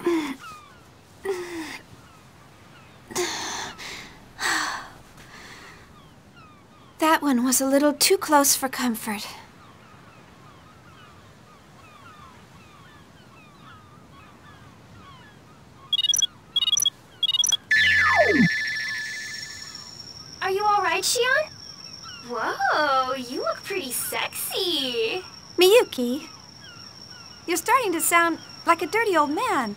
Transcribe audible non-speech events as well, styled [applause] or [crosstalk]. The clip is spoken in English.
[sighs] That one was a little too close for comfort. Are you alright, Shion? Whoa, you look pretty sexy. Miyuki, you're starting to sound like a dirty old man.